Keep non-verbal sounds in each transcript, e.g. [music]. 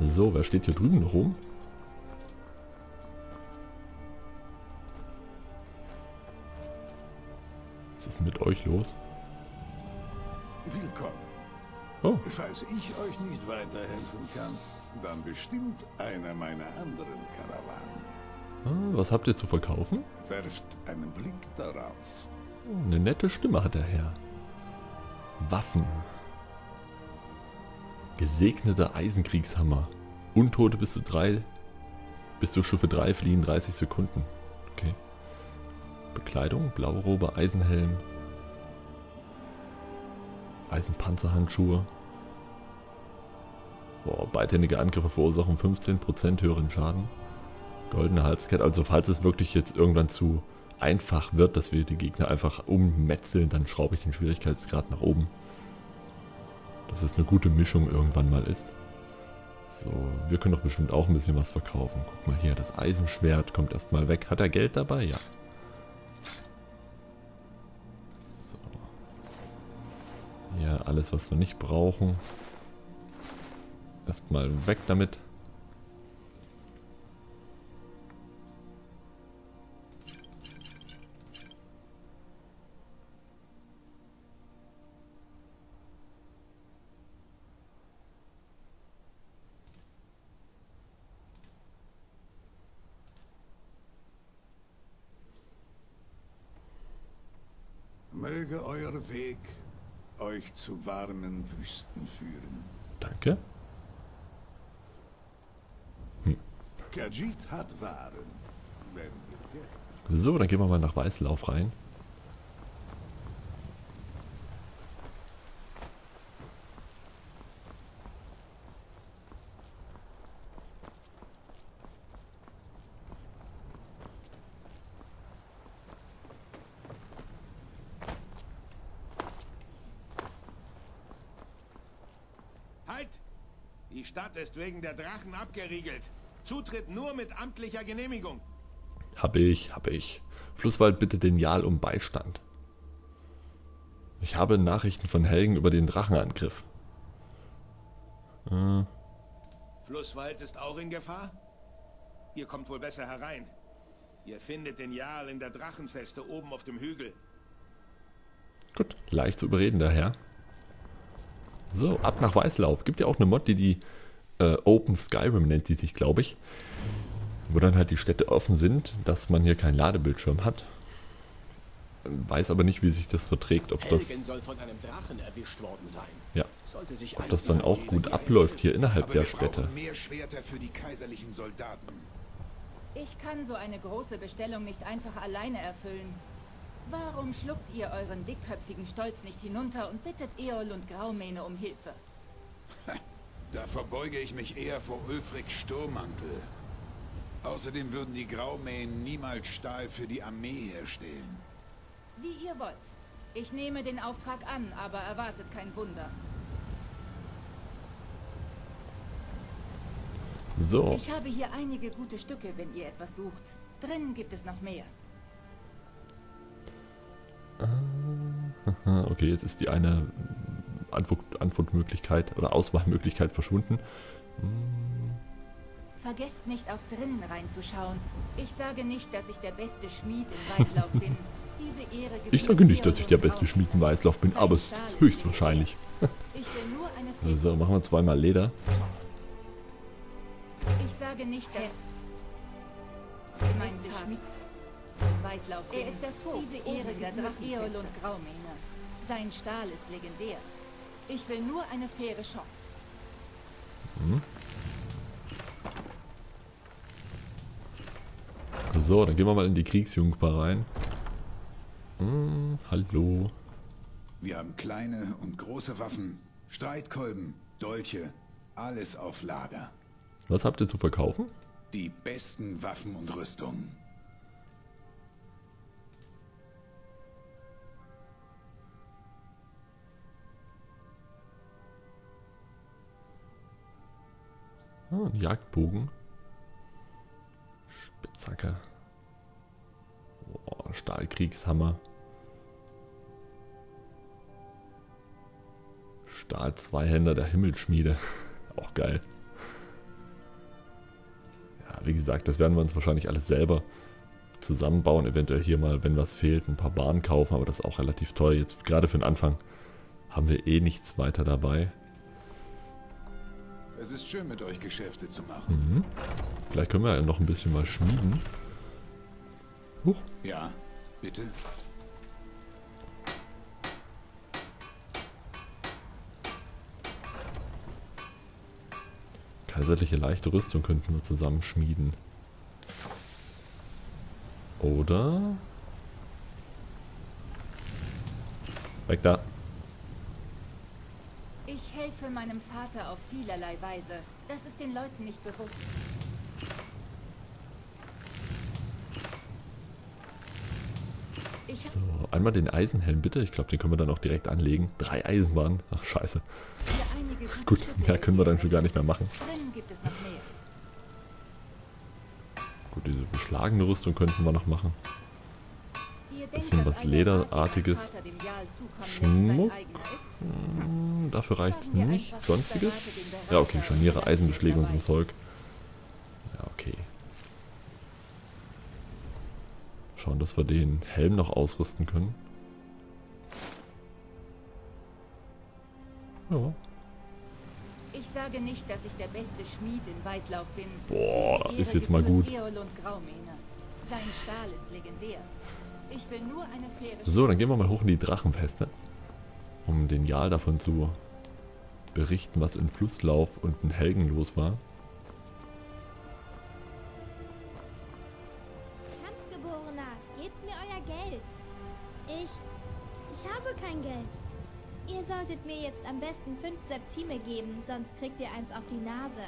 So, wer steht hier drüben noch rum? Was ist mit euch los? Willkommen. Oh, Falls ich euch nicht weiterhelfen kann, dann bestimmt einer meiner anderen Karawanen. ah, was habt ihr zu verkaufen? Werft einen Blick darauf. Oh, eine nette Stimme hat der Herr. Waffen. Gesegneter Eisenkriegshammer. Untote bis zu drei. Bis zu Stufe 3 fliehen 30 Sekunden. Okay. Bekleidung, Blaurobe, Eisenhelm. Eisenpanzerhandschuhe. Boah, beidhändige Angriffe verursachen 15% höheren Schaden. Goldene Halskette, also falls es wirklich jetzt irgendwann zu einfach wird, dass wir die Gegner einfach ummetzeln, dann schraube ich den Schwierigkeitsgrad nach oben. Dass es eine gute Mischung irgendwann mal ist. So, wir können doch bestimmt auch ein bisschen was verkaufen. Guck mal hier, das Eisenschwert kommt erstmal weg. Hat er Geld dabei? Ja. So. Ja, alles was wir nicht brauchen. Erstmal weg damit. Weg euch zu warmen Wüsten führen. Danke. Hat Waren. Geld So, dann gehen wir mal nach Weißlauf rein. Halt! Die Stadt ist wegen der Drachen abgeriegelt. Zutritt nur mit amtlicher Genehmigung. Hab ich, hab ich. Flusswald bitte den Jarl um Beistand. Ich habe Nachrichten von Helgen über den Drachenangriff. Äh, Flusswald ist auch in Gefahr? Ihr kommt wohl besser herein. Ihr findet den Jarl in der Drachenfeste oben auf dem Hügel. gut, leicht zu überreden daher. So, ab nach Weißlauf. Gibt ja auch eine Mod, die die äh, Open Skyrim nennt die sich, glaube ich. Wo dann halt die Städte offen sind, dass man hier keinen Ladebildschirm hat. Weiß aber nicht, wie sich das verträgt, ob das... Helgen soll von einem Drachen erwischt worden sein. Ja, Sollte sich ob das dann auch gut abläuft hier innerhalb Aber der wir Städte. brauchen mehr Schwerter für die kaiserlichen Soldaten. Ich kann so eine große Bestellung nicht einfach alleine erfüllen. Warum schluckt ihr euren dickköpfigen Stolz nicht hinunter und bittet Eol und Graumähne um Hilfe? [laughs] Da verbeuge ich mich eher vor Ulfric Sturmmantel. Außerdem würden die Graumähen niemals Stahl für die Armee herstellen. Wie ihr wollt. Ich nehme den Auftrag an, aber erwartet kein Wunder. So, Ich habe hier einige gute Stücke, wenn ihr etwas sucht. Drin gibt es noch mehr. Ah, [laughs] okay, jetzt ist die eine Antwort, Antwortmöglichkeit oder Auswahlmöglichkeit verschwunden. Vergesst nicht auch drinnen reinzuschauen. Ich sage nicht, dass ich der beste Schmied in Weißlauf bin. [laughs] Diese Ehre Ich sage nicht, dass ich der beste. Schmied in Weißlauf bin, aber es ist höchstwahrscheinlich. [laughs] Ich will nur eine Fee. So, machen wir zweimal Leder. Ich sage nicht, dass... Mein Schmied... Weißlauf. Er ist der Vogt. Diese Ehre Drachen Eol und Graumähne. Sein Stahl ist legendär. Ich will nur eine faire Chance. So, dann gehen wir mal in die Kriegsjungfer rein. Hm, hallo. Wir haben kleine und große Waffen, Streitkolben, Dolche, alles auf Lager. Was habt ihr zu verkaufen? Die besten Waffen und Rüstungen. Ah, ein Jagdbogen. Spitzhacke. Boah, Stahlkriegshammer. Stahl-Zweihänder der Himmelschmiede. [laughs] Auch geil. wie gesagt, das werden wir uns wahrscheinlich alles selber zusammenbauen. Eventuell hier mal, wenn was fehlt, ein paar Bahnen kaufen, aber das ist auch relativ teuer. Jetzt gerade für den Anfang haben wir eh nichts weiter dabei. Es ist schön, mit euch Geschäfte zu machen. Mhm. Vielleicht können wir ja noch ein bisschen mal schmieden. Huch. Ja, bitte? Kaiserliche leichte Rüstung könnten wir zusammen schmieden. Oder... Weg da. Helfe meinem Vater auf vielerlei Weise. Das ist den Leuten nicht bewusst. Ich So, einmal den Eisenhelm bitte. Ich glaube, den können wir dann auch direkt anlegen. Drei Eisenbahnen. Ach, scheiße. Gut, mehr können wir dann schon gar nicht mehr machen. Gut, diese beschlagene Rüstung könnten wir noch machen. Bisschen was Lederartiges. Schmuck. Hm, dafür reicht's nicht. Sonstiges? Ja, okay, Scharniere, Eisenbeschläge und so ein. Zeug. Ja, okay. Schauen, dass wir den Helm noch ausrüsten können. Ja. Ich sage nicht, dass ich der beste Schmied in Weißlauf bin. Boah, ist jetzt mal gut. So, dann gehen wir mal hoch in die Drachenfeste. Um den Jarl davon zu berichten, was in Flusslauf und in Helgen los war. Kampfgeborener, gebt mir euer Geld. Ich. Ich habe kein Geld. Ihr solltet mir jetzt am besten fünf Septime geben, sonst kriegt ihr eins auf die Nase.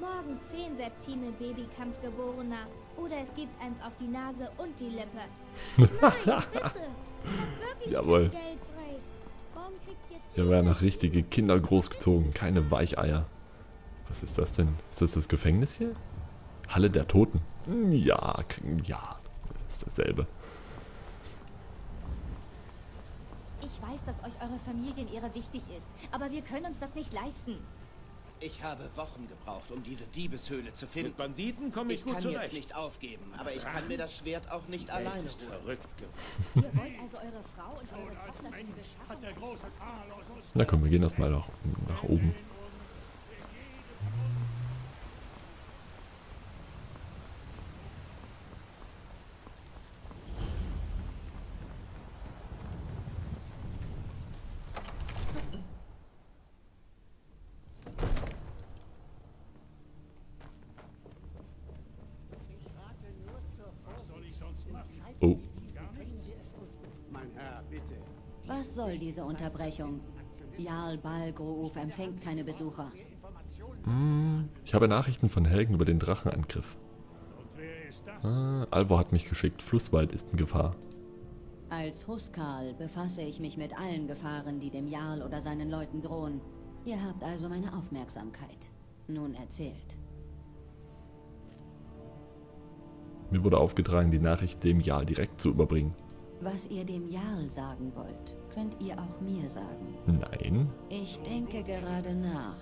Morgen zehn Septime, Babykampfgeborener. Oder es gibt eins auf die Nase und die Lippe. [laughs] Nein, bitte. Ich hab wirklich Jawohl. Geld, Zehn werden Septime? richtige Kinder großgezogen, keine Weicheier. Was ist das denn? Ist das das Gefängnis hier? Halle der Toten. Hm, Ja, ja, das ist dasselbe. Ich weiß, dass euch eure Familienehre wichtig ist, aber wir können uns das nicht leisten. Ich habe Wochen gebraucht, um diese Diebeshöhle zu Mit finden. Banditen komme ich, Ich gut kann zurecht. jetzt nicht aufgeben, aber ich kann mir das Schwert auch nicht Die Welt alleine ist holen. verrückt geworden. Ihr wollt also eure Frau und eure Tochter die Beschaffung Na komm, wir gehen erstmal nach, nach oben. Diese Unterbrechung? Jarl Balgroof empfängt keine Besucher. ich habe Nachrichten von Helgen über den Drachenangriff. Ah, Alvor hat mich geschickt. Flusswald ist in Gefahr. Als Huskal befasse ich mich mit allen Gefahren, die dem Jarl oder seinen Leuten drohen. Ihr habt also meine Aufmerksamkeit. Nun erzählt. Mir wurde aufgetragen, die Nachricht dem Jarl direkt zu überbringen. Was ihr dem Jarl sagen wollt, könnt ihr auch mir sagen. Nein. Ich denke gerade nach.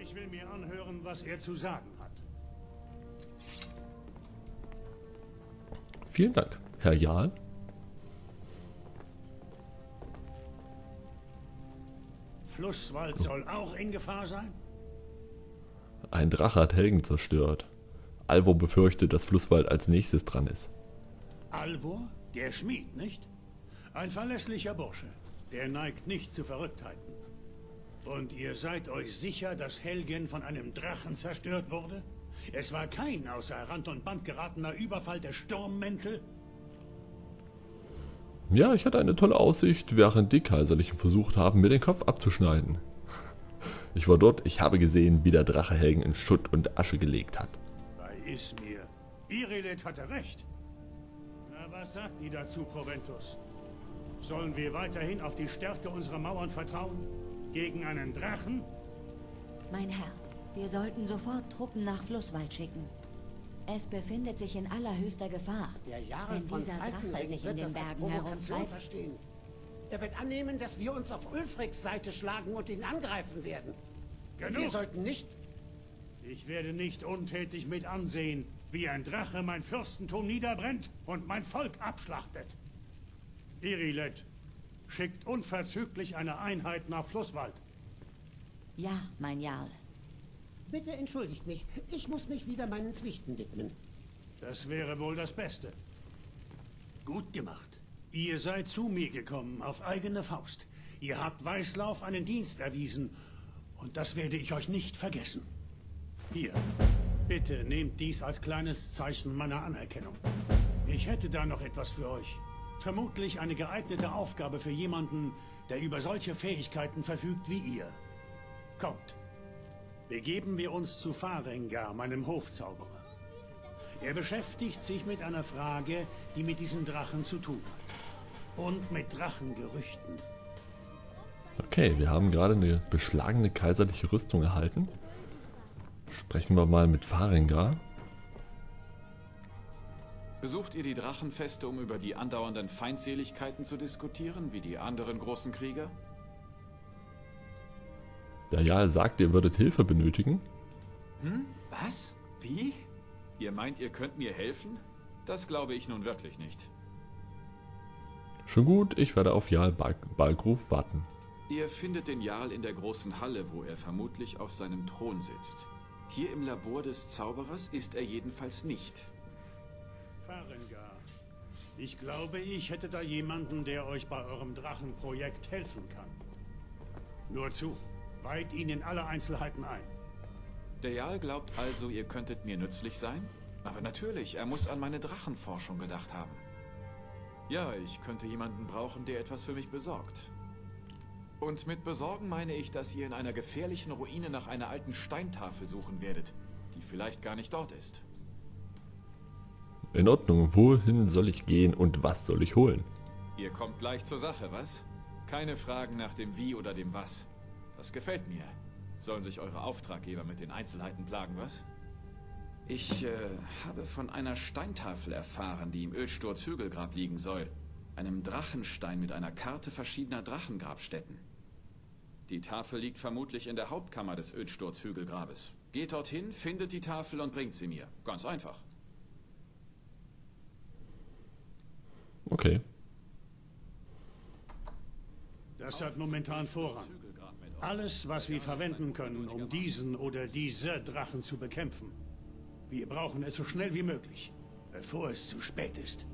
Ich will mir anhören, was er zu sagen hat. Vielen Dank, Herr Jarl. Flusswald soll auch in Gefahr sein? Ein Drache hat Helgen zerstört. Alvor befürchtet, dass Flusswald als nächstes dran ist. Alvor, der Schmied, nicht? Ein verlässlicher Bursche. Der neigt nicht zu Verrücktheiten. Und ihr seid euch sicher, dass Helgen von einem Drachen zerstört wurde? Es war kein außer Rand und Band geratener Überfall der Sturmmäntel? Ja, ich hatte eine tolle Aussicht, während die Kaiserlichen versucht haben, mir den Kopf abzuschneiden. Ich war dort, ich habe gesehen, wie der Drache Helgen in Schutt und Asche gelegt hat. Bei Ismir. Irilet hatte recht. Na, was sagt die dazu, Proventus? Sollen wir weiterhin auf die Stärke unserer Mauern vertrauen? Gegen einen Drachen? Mein Herr, wir sollten sofort Truppen nach Flusswald schicken. Es befindet sich in allerhöchster Gefahr. Der Jarl Wenn von dieser Drache sich in wird den Bergen herumtreibt, verstehen. Er wird annehmen, dass wir uns auf Ulfriks Seite schlagen und ihn angreifen werden. Genug! Wir sollten nicht... Ich werde nicht untätig mit ansehen, wie ein Drache mein Fürstentum niederbrennt und mein Volk abschlachtet. Irilet, schickt unverzüglich eine Einheit nach Flusswald. Ja, mein Jarl. Bitte entschuldigt mich. Ich muss mich wieder meinen Pflichten widmen. Das wäre wohl das Beste. Gut gemacht. Ihr seid zu mir gekommen, auf eigene Faust. Ihr habt Weißlauf einen Dienst erwiesen. Und das werde ich euch nicht vergessen. Hier, bitte nehmt dies als kleines Zeichen meiner Anerkennung. Ich hätte da noch etwas für euch. Vermutlich eine geeignete Aufgabe für jemanden, der über solche Fähigkeiten verfügt wie ihr. Kommt, begeben wir uns zu Farengar, meinem Hofzauberer. Er beschäftigt sich mit einer Frage, die mit diesen Drachen zu tun hat. Und mit Drachengerüchten. Okay, wir haben gerade eine beschlagene kaiserliche Rüstung erhalten. Sprechen wir mal mit Farengar. Besucht ihr die Drachenfeste, um über die andauernden Feindseligkeiten zu diskutieren, wie die anderen großen Krieger? Der Jarl sagt, ihr würdet Hilfe benötigen. Hm? Was? Wie? Ihr meint, ihr könnt mir helfen? Das glaube ich nun wirklich nicht. Schon gut, ich werde auf Jarl Bal Balgruf warten. Ihr findet den Jarl in der großen Halle, wo er vermutlich auf seinem Thron sitzt. Hier im Labor des Zauberers ist er jedenfalls nicht. Farengar, ich glaube, ich hätte da jemanden, der euch bei eurem Drachenprojekt helfen kann. Nur zu, weit ihn in alle Einzelheiten ein. Der Jarl glaubt also, ihr könntet mir nützlich sein? Aber natürlich, er muss an meine Drachenforschung gedacht haben. Ja, ich könnte jemanden brauchen, der etwas für mich besorgt. Und mit besorgen meine ich, dass ihr in einer gefährlichen Ruine nach einer alten Steintafel suchen werdet, die vielleicht gar nicht dort ist. In Ordnung, wohin soll ich gehen und was soll ich holen? Ihr kommt gleich zur Sache, was? Keine Fragen nach dem Wie oder dem Was. Das gefällt mir. Sollen sich eure Auftraggeber mit den Einzelheiten plagen, was? Ich äh, habe von einer Steintafel erfahren, die im Ölsturz Hügelgrab liegen soll. Einem Drachenstein mit einer Karte verschiedener Drachengrabstätten. Die Tafel liegt vermutlich in der Hauptkammer des Ölsturz-Hügelgrabes. Geht dorthin, findet die Tafel und bringt sie mir. Ganz einfach. Okay. Das hat momentan Vorrang. Alles, was wir verwenden können, um diesen oder diese Drachen zu bekämpfen. Wir brauchen es so schnell wie möglich, bevor es zu spät ist.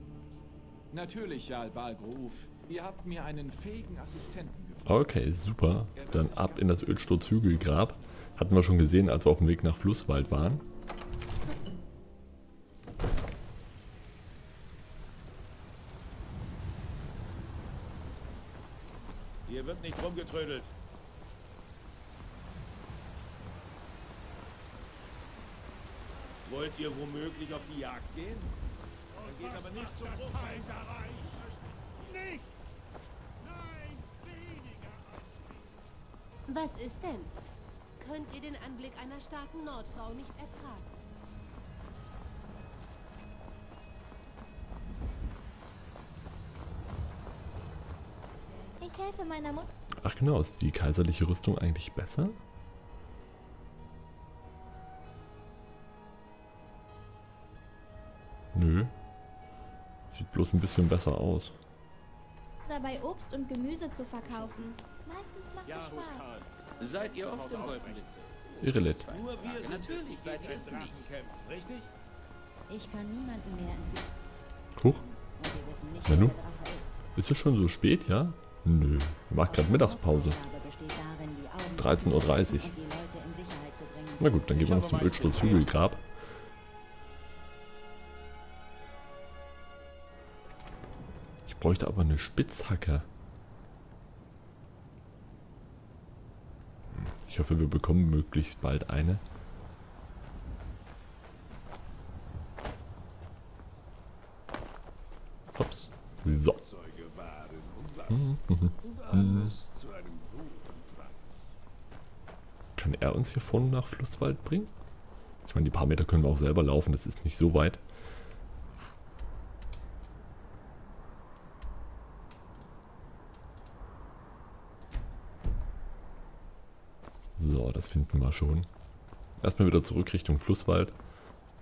Natürlich, Jarl Balgruf. Ihr habt mir einen fähigen Assistenten. Okay, super. Dann ab in das Ölsturzhügelgrab. Hatten wir schon gesehen, als wir auf dem Weg nach Flusswald waren. Hier wird nicht rumgetrödelt. Wollt ihr womöglich auf die Jagd gehen? Dann geht aber nicht zum Bruch. Nicht! Was ist denn? Könnt ihr den Anblick einer starken Nordfrau nicht ertragen? Ich helfe meiner Mutter. Ach genau, ist die kaiserliche Rüstung eigentlich besser? Nö. Sieht bloß ein bisschen besser aus. dabei Obst und Gemüse zu verkaufen. Meistens macht Ja. Seid ihr oft im Wolkenblitze? Irrelet. Nur wir sind Natürlich, seid ihr es nicht. kämpfen, richtig? Ich kann niemanden mehr. Huch. Der Drache ist. Es schon so spät, ja? Nö. Macht gerade Mittagspause. Aufgabe besteht darin, die Augen 13.30 Uhr. Na gut, dann gehen wir noch zum Ölsturzhügelgrab. Ich bräuchte aber eine Spitzhacke. Ich hoffe, wir bekommen möglichst bald eine. Ups. So. Kann er uns hier vorne nach Flusswald bringen? Ich meine, die paar Meter können wir auch selber laufen, das ist nicht so weit. So, das finden wir schon. Erstmal wieder zurück Richtung Flusswald.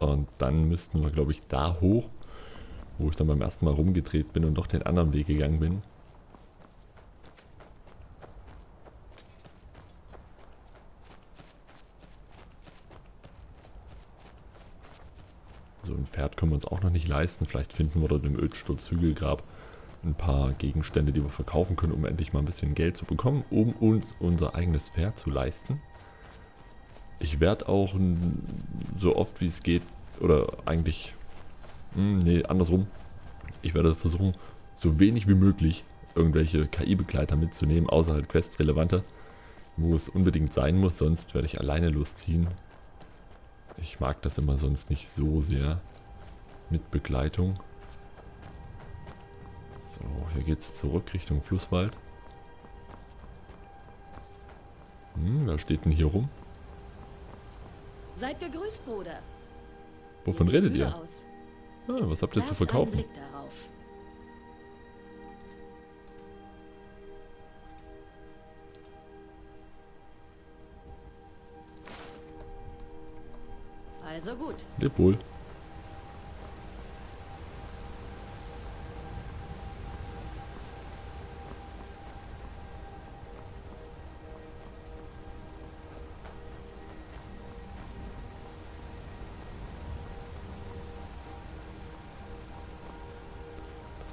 Und dann müssten wir, glaube ich, da hoch, wo ich dann beim ersten Mal rumgedreht bin und doch den anderen Weg gegangen bin. So ein Pferd können wir uns auch noch nicht leisten. Vielleicht finden wir dort im Ölsturzhügelgrab ein paar Gegenstände, die wir verkaufen können, um endlich mal ein bisschen Geld zu bekommen, um uns unser eigenes Pferd zu leisten. Ich werde auch so oft wie es geht, oder eigentlich, mh, hm, nee, andersrum, ich werde versuchen, so wenig wie möglich irgendwelche KI-Begleiter mitzunehmen, außer halt Quest-relevante, wo es unbedingt sein muss, sonst werde ich alleine losziehen. Ich mag das immer sonst nicht so sehr mit Begleitung. So, hier geht's zurück Richtung Flusswald. Hm, wer steht denn hier rum? Seid gegrüßt, Bruder. Wovon redet ihr? Ah, was habt ihr zu verkaufen? Blick darauf. Also gut. Leb wohl.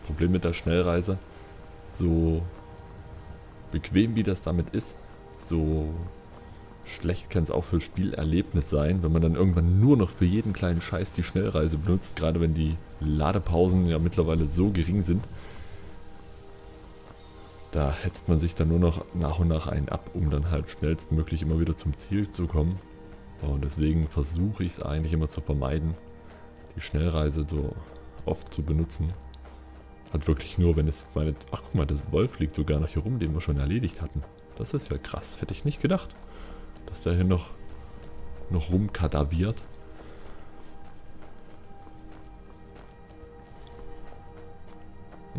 Problem mit der Schnellreise. So bequem wie das damit ist, so schlecht kann es auch für Spielerlebnis sein, wenn man dann irgendwann nur noch für jeden kleinen Scheiß die Schnellreise benutzt, gerade wenn die Ladepausen ja mittlerweile so gering sind. Da hetzt man sich dann nur noch nach und nach einen ab, um dann halt schnellstmöglich immer wieder zum Ziel zu kommen. Und deswegen versuche ich es eigentlich immer zu vermeiden, die Schnellreise so oft zu benutzen. Halt wirklich nur, wenn es meine... Ach guck mal, das Wolf liegt sogar noch hier rum, den wir schon erledigt hatten. Das ist ja krass. Hätte ich nicht gedacht, dass der hier noch, noch rumkadaviert.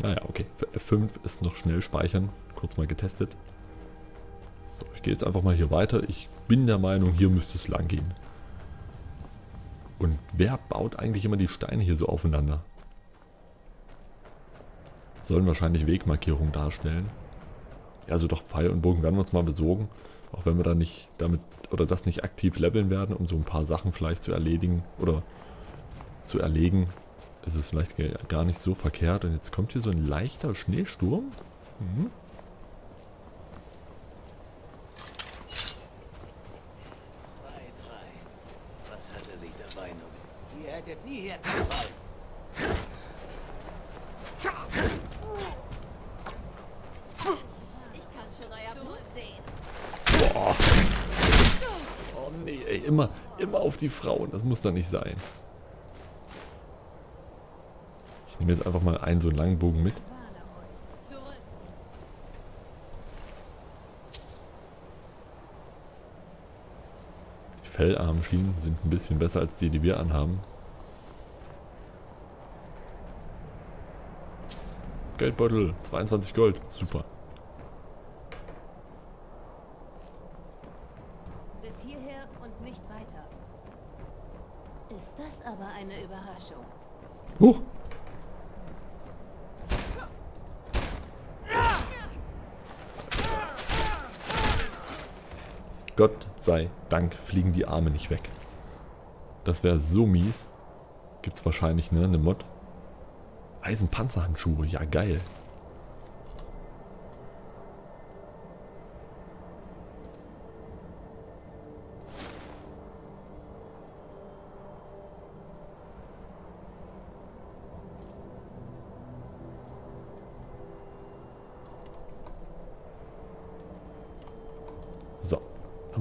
Naja, okay. Für F5 ist noch schnell speichern. Kurz mal getestet. So, ich gehe jetzt einfach mal hier weiter. Ich bin der Meinung, hier müsste es lang gehen. Und wer baut eigentlich immer die Steine hier so aufeinander? Sollen wahrscheinlich Wegmarkierungen darstellen. Also doch Pfeil und Bogen werden wir uns mal besorgen. Auch wenn wir da nicht damit oder das nicht aktiv leveln werden, um so ein paar Sachen vielleicht zu erledigen oder zu erlegen, ist es vielleicht gar nicht so verkehrt. Und jetzt kommt hier so ein leichter Schneesturm. Mhm. Zwei, drei. Was hat er sich dabei nur? Ihr hättet nie hergefallen. immer, immer auf die Frauen. Das muss doch nicht sein. Ich nehme jetzt einfach mal einen so einen langen Bogen mit. Die Fellarmschienen sind ein bisschen besser als die, die wir anhaben. Geldbeutel, 22 Gold, super. Huch. Gott sei Dank fliegen die Arme nicht weg. Das wäre so mies. Gibt's wahrscheinlich, ne? Eine Mod. Eisenpanzerhandschuhe, ja geil.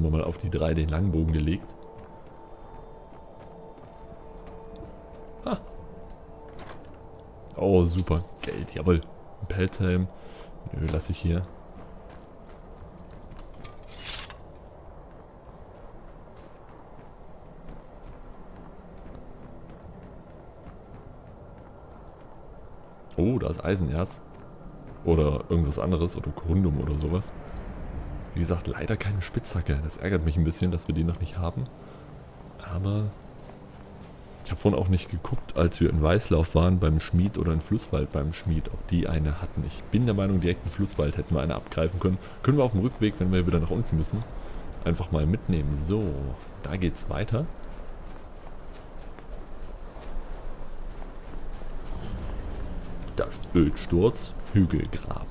Haben wir mal auf die drei den Langbogen gelegt. Ah. Oh, super. Geld, jawohl. Ein Pelzhelm. Nö, lasse ich hier. Oh, da ist Eisenerz. Oder irgendwas anderes. Oder Korundum oder sowas. Wie gesagt, leider keine Spitzhacke. Das ärgert mich ein bisschen, dass wir die noch nicht haben. Aber ich habe vorhin auch nicht geguckt, als wir in Weißlauf waren beim Schmied oder in Flusswald beim Schmied, ob die eine hatten. Ich bin der Meinung, direkt in Flusswald hätten wir eine abgreifen können. Können wir auf dem Rückweg, wenn wir wieder nach unten müssen, einfach mal mitnehmen. So, da geht's weiter. Das Ölsturz Hügelgrab.